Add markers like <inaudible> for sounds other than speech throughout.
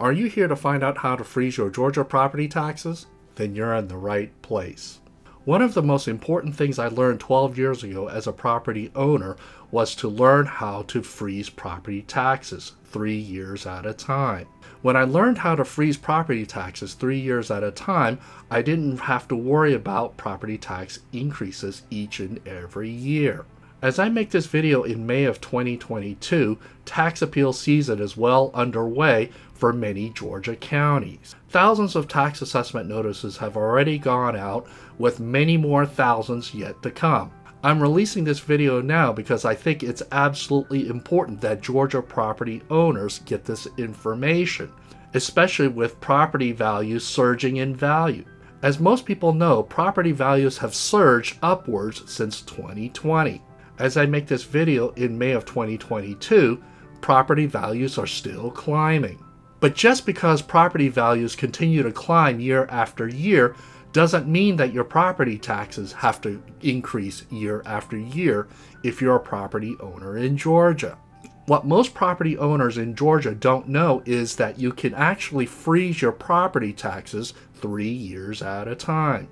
Are you here to find out how to freeze your Georgia property taxes? Then you're in the right place. One of the most important things I learned 12 years ago as a property owner was to learn how to freeze property taxes three years at a time. When I learned how to freeze property taxes three years at a time, I didn't have to worry about property tax increases each and every year. As I make this video in May of 2022, tax appeal season is well underway for many Georgia counties. Thousands of tax assessment notices have already gone out, with many more thousands yet to come. I'm releasing this video now because I think it's absolutely important that Georgia property owners get this information, especially with property values surging in value. As most people know, property values have surged upwards since 2020. As I make this video in May of 2022, property values are still climbing. But just because property values continue to climb year after year doesn't mean that your property taxes have to increase year after year if you're a property owner in Georgia. What most property owners in Georgia don't know is that you can actually freeze your property taxes three years at a time.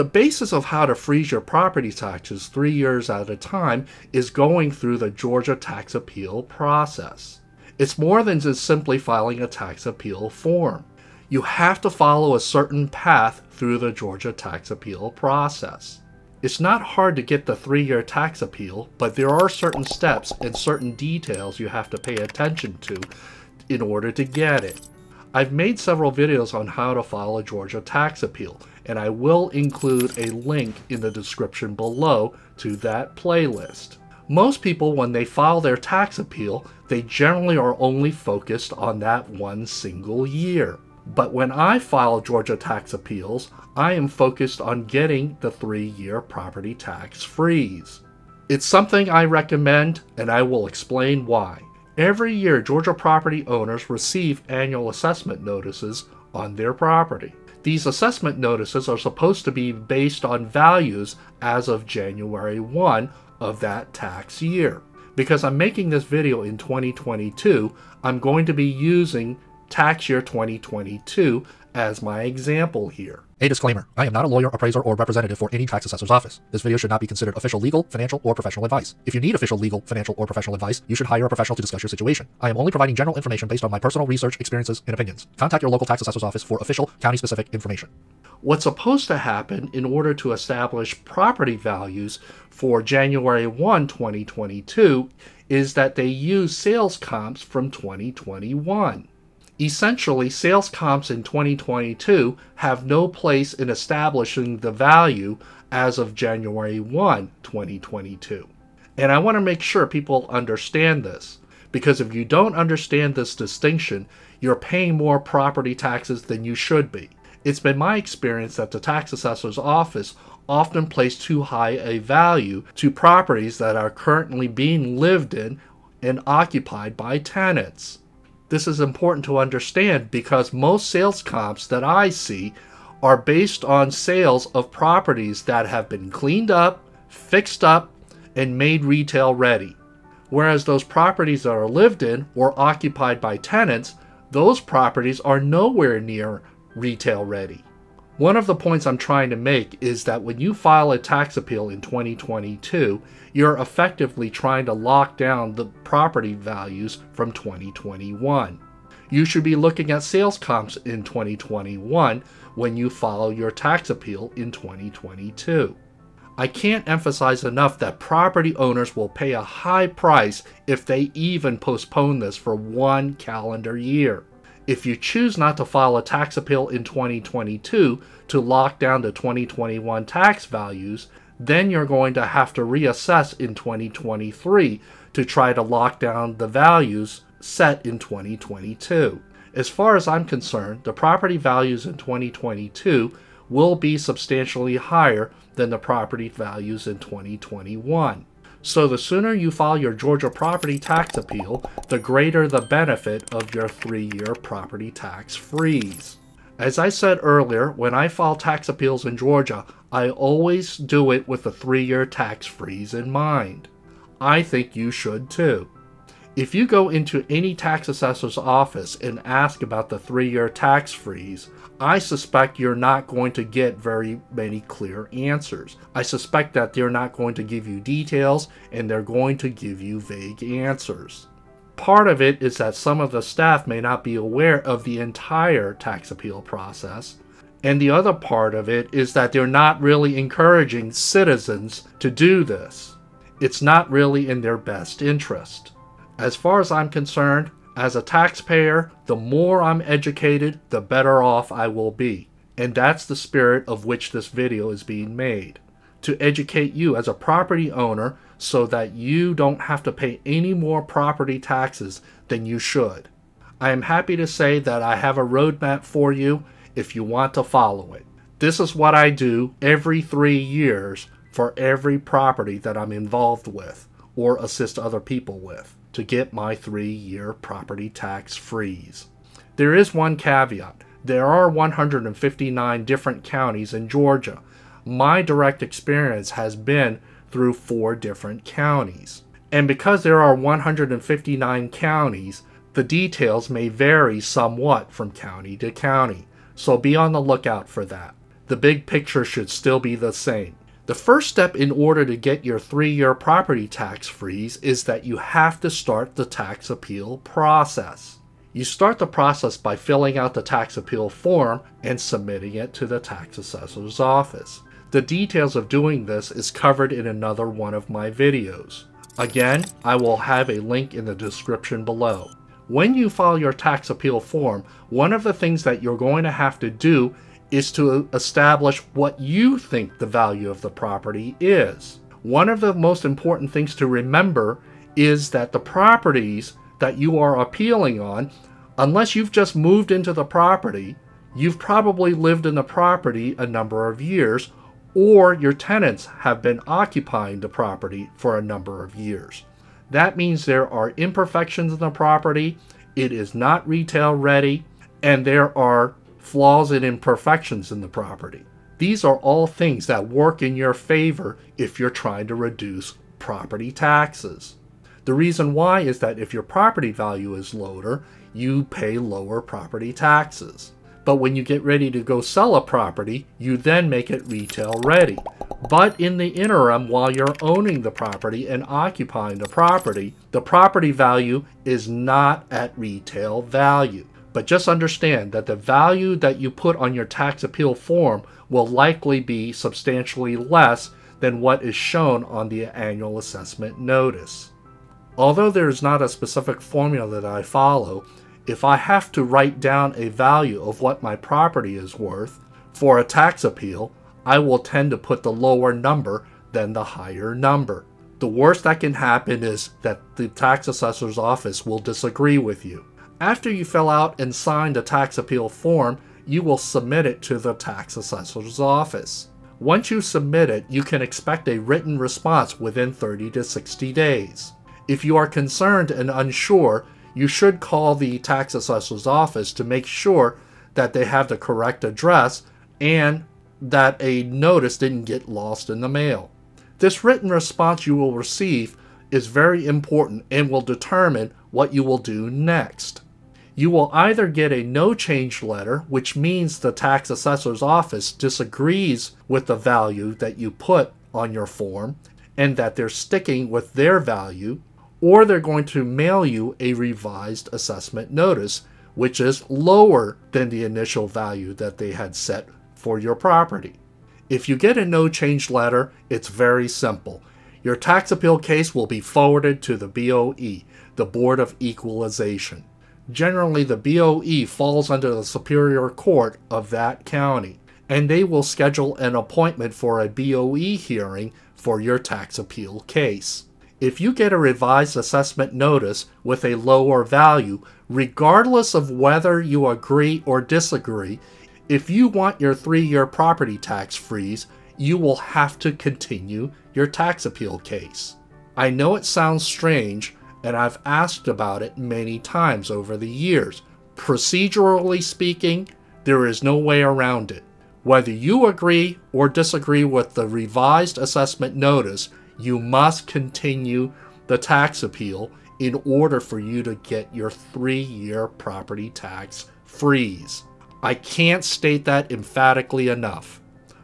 The basis of how to freeze your property taxes three years at a time is going through the Georgia tax appeal process. It's more than just simply filing a tax appeal form. You have to follow a certain path through the Georgia tax appeal process. It's not hard to get the three year tax appeal, but there are certain steps and certain details you have to pay attention to in order to get it. I've made several videos on how to file a Georgia tax appeal, and I will include a link in the description below to that playlist. Most people, when they file their tax appeal, they generally are only focused on that one single year. But when I file Georgia tax appeals, I am focused on getting the three year property tax freeze. It's something I recommend, and I will explain why. Every year, Georgia property owners receive annual assessment notices on their property. These assessment notices are supposed to be based on values as of January 1 of that tax year. Because I'm making this video in 2022, I'm going to be using tax year 2022 as my example here. A disclaimer I am not a lawyer, appraiser, or representative for any tax assessor's office. This video should not be considered official legal, financial, or professional advice. If you need official legal, financial, or professional advice, you should hire a professional to discuss your situation. I am only providing general information based on my personal research, experiences, and opinions. Contact your local tax assessor's office for official, county specific information. What's supposed to happen in order to establish property values for January 1, 2022 is that they use sales comps from 2021. Essentially, sales comps in 2022 have no place in establishing the value as of January 1, 2022. And I want to make sure people understand this because if you don't understand this distinction, you're paying more property taxes than you should be. It's been my experience that the tax assessor's office often place too high a value to properties that are currently being lived in and occupied by tenants. This is important to understand because most sales comps that I see are based on sales of properties that have been cleaned up, fixed up, and made retail ready. Whereas those properties that are lived in or occupied by tenants, those properties are nowhere near retail ready. One of the points I'm trying to make is that when you file a tax appeal in 2022, you're effectively trying to lock down the property values from 2021. You should be looking at sales comps in 2021 when you file your tax appeal in 2022. I can't emphasize enough that property owners will pay a high price if they even postpone this for one calendar year. If you choose not to file a tax appeal in 2022 to lock down the 2021 tax values, then you're going to have to reassess in 2023 to try to lock down the values set in 2022. As far as I'm concerned, the property values in 2022 will be substantially higher than the property values in 2021. So the sooner you file your Georgia property tax appeal, the greater the benefit of your three-year property tax freeze. As I said earlier, when I file tax appeals in Georgia, I always do it with a three-year tax freeze in mind. I think you should too. If you go into any tax assessor's office and ask about the three year tax freeze, I suspect you're not going to get very many clear answers. I suspect that they're not going to give you details and they're going to give you vague answers. Part of it is that some of the staff may not be aware of the entire tax appeal process. And the other part of it is that they're not really encouraging citizens to do this. It's not really in their best interest. As far as I'm concerned, as a taxpayer, the more I'm educated, the better off I will be. And that's the spirit of which this video is being made. To educate you as a property owner so that you don't have to pay any more property taxes than you should. I am happy to say that I have a roadmap for you if you want to follow it. This is what I do every three years for every property that I'm involved with or assist other people with to get my three year property tax freeze. There is one caveat there are 159 different counties in Georgia. My direct experience has been through four different counties. And because there are 159 counties, the details may vary somewhat from county to county, so be on the lookout for that. The big picture should still be the same. The first step in order to get your three year property tax freeze is that you have to start the tax appeal process. You start the process by filling out the tax appeal form and submitting it to the tax assessor's office. The details of doing this is covered in another one of my videos. Again, I will have a link in the description below. When you file your tax appeal form, one of the things that you're going to have to do is to establish what you think the value of the property is. One of the most important things to remember is that the properties that you are appealing on, unless you've just moved into the property, you've probably lived in the property a number of years, or your tenants have been occupying the property for a number of years. That means there are imperfections in the property, it is not retail ready, and there are flaws and imperfections in the property. These are all things that work in your favor if you're trying to reduce property taxes. The reason why is that if your property value is lower, you pay lower property taxes. But when you get ready to go sell a property, you then make it retail ready. But in the interim, while you're owning the property and occupying the property, the property value is not at retail value. But just understand that the value that you put on your tax appeal form will likely be substantially less than what is shown on the annual assessment notice. Although there is not a specific formula that I follow, if I have to write down a value of what my property is worth for a tax appeal, I will tend to put the lower number than the higher number. The worst that can happen is that the tax assessor's office will disagree with you. After you fill out and sign the tax appeal form, you will submit it to the tax assessor's office. Once you submit it, you can expect a written response within 30 to 60 days. If you are concerned and unsure, you should call the tax assessor's office to make sure that they have the correct address and that a notice didn't get lost in the mail. This written response you will receive is very important and will determine what you will do next you will either get a no change letter, which means the tax assessor's office disagrees with the value that you put on your form and that they're sticking with their value, or they're going to mail you a revised assessment notice, which is lower than the initial value that they had set for your property. If you get a no change letter, it's very simple. Your tax appeal case will be forwarded to the BOE, the Board of Equalization. Generally, the BOE falls under the Superior Court of that county, and they will schedule an appointment for a BOE hearing for your tax appeal case. If you get a revised assessment notice with a lower value, regardless of whether you agree or disagree, if you want your three year property tax freeze, you will have to continue your tax appeal case. I know it sounds strange, and I've asked about it many times over the years. Procedurally speaking, there is no way around it. Whether you agree or disagree with the revised assessment notice, you must continue the tax appeal in order for you to get your three year property tax freeze. I can't state that emphatically enough.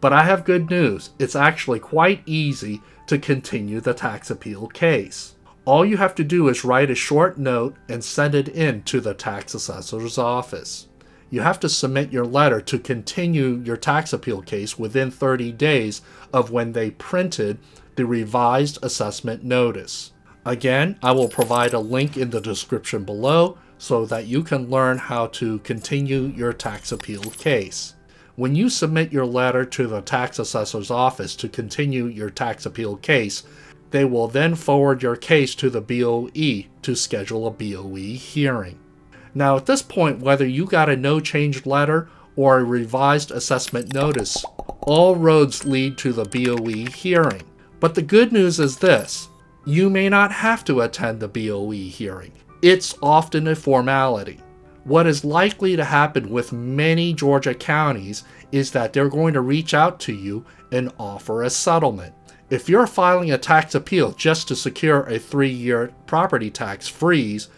But I have good news. It's actually quite easy to continue the tax appeal case. All you have to do is write a short note and send it in to the tax assessor's office. You have to submit your letter to continue your tax appeal case within 30 days of when they printed the revised assessment notice. Again, I will provide a link in the description below so that you can learn how to continue your tax appeal case. When you submit your letter to the tax assessor's office to continue your tax appeal case, they will then forward your case to the BOE to schedule a BOE hearing. Now, at this point, whether you got a no change letter or a revised assessment notice, all roads lead to the BOE hearing. But the good news is this you may not have to attend the BOE hearing. It's often a formality. What is likely to happen with many Georgia counties is that they're going to reach out to you and offer a settlement. If you're filing a tax appeal just to secure a three year property tax freeze,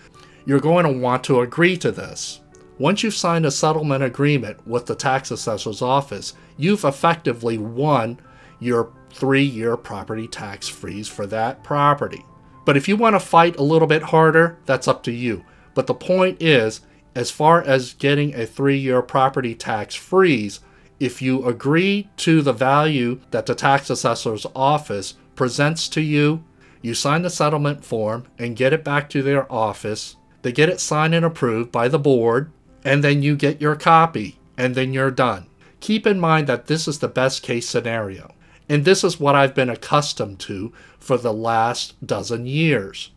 you're going to want to agree to this. Once you've signed a settlement agreement with the tax assessor's office, you've effectively won your three year property tax freeze for that property. But if you want to fight a little bit harder, that's up to you. But the point is, as far as getting a three year property tax freeze, if you agree to the value that the tax assessor's office presents to you, you sign the settlement form and get it back to their office. They get it signed and approved by the board, and then you get your copy, and then you're done. Keep in mind that this is the best case scenario. And this is what I've been accustomed to for the last dozen years.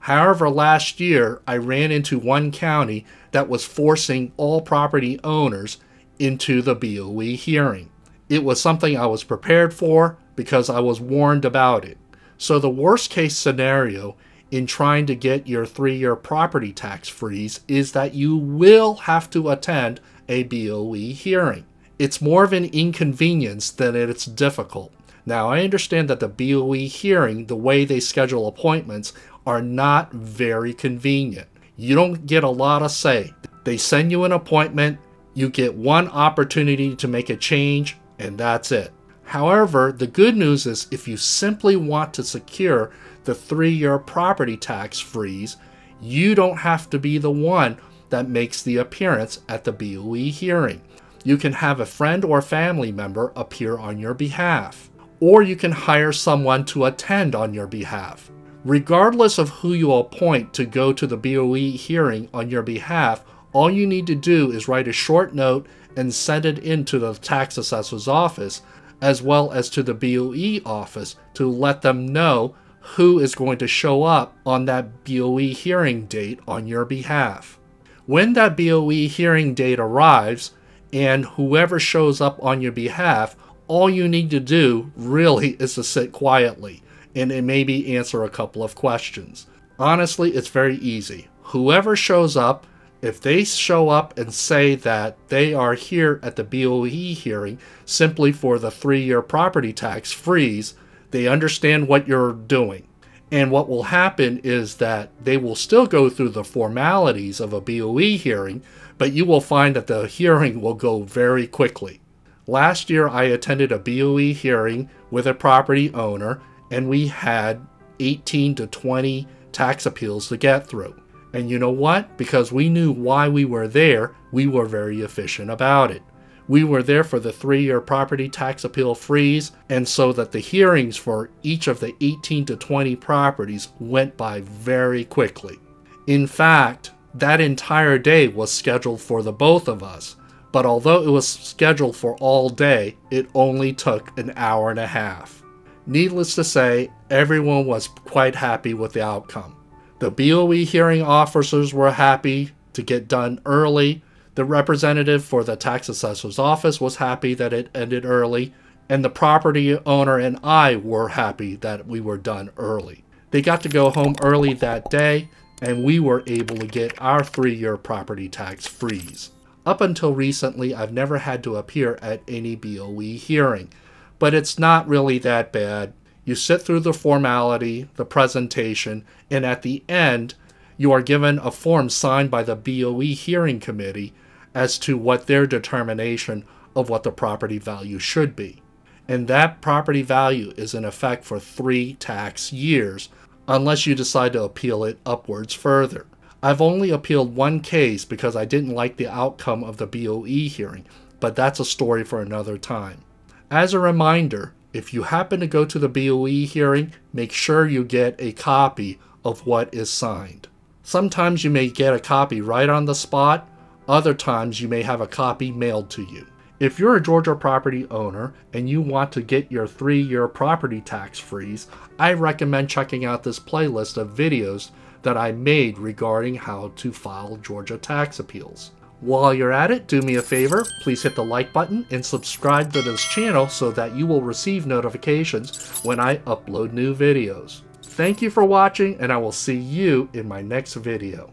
However, last year I ran into one county that was forcing all property owners into the BOE hearing. It was something I was prepared for because I was warned about it. So, the worst case scenario in trying to get your three year property tax freeze is that you will have to attend a BOE hearing. It's more of an inconvenience than it's difficult. Now, I understand that the BOE hearing, the way they schedule appointments, are not very convenient. You don't get a lot of say. They send you an appointment, you get one opportunity to make a change, and that's it. However, the good news is if you simply want to secure the three year property tax freeze, you don't have to be the one that makes the appearance at the BOE hearing. You can have a friend or family member appear on your behalf or you can hire someone to attend on your behalf. Regardless of who you appoint to go to the BOE hearing on your behalf, all you need to do is write a short note and send it into the tax assessor's office as well as to the BOE office to let them know who is going to show up on that BOE hearing date on your behalf. When that BOE hearing date arrives and whoever shows up on your behalf all you need to do really <laughs> is to sit quietly and maybe answer a couple of questions. Honestly, it's very easy. Whoever shows up, if they show up and say that they are here at the BOE hearing simply for the three year property tax freeze, they understand what you're doing. And what will happen is that they will still go through the formalities of a BOE hearing, but you will find that the hearing will go very quickly. Last year, I attended a BOE hearing with a property owner, and we had 18 to 20 tax appeals to get through. And you know what? Because we knew why we were there, we were very efficient about it. We were there for the three year property tax appeal freeze, and so that the hearings for each of the 18 to 20 properties went by very quickly. In fact, that entire day was scheduled for the both of us, but although it was scheduled for all day, it only took an hour and a half. Needless to say, everyone was quite happy with the outcome. The BOE hearing officers were happy to get done early. The representative for the tax assessor's office was happy that it ended early. And the property owner and I were happy that we were done early. They got to go home early that day, and we were able to get our three year property tax freeze. Up until recently, I've never had to appear at any BOE hearing, but it's not really that bad. You sit through the formality, the presentation, and at the end, you are given a form signed by the BOE hearing committee as to what their determination of what the property value should be. And that property value is in effect for three tax years unless you decide to appeal it upwards further. I've only appealed one case because I didn't like the outcome of the BOE hearing, but that's a story for another time. As a reminder, if you happen to go to the BOE hearing, make sure you get a copy of what is signed. Sometimes you may get a copy right on the spot, other times you may have a copy mailed to you. If you're a Georgia property owner and you want to get your three year property tax freeze, I recommend checking out this playlist of videos that I made regarding how to file Georgia tax appeals. While you're at it, do me a favor, please hit the like button and subscribe to this channel so that you will receive notifications when I upload new videos. Thank you for watching and I will see you in my next video.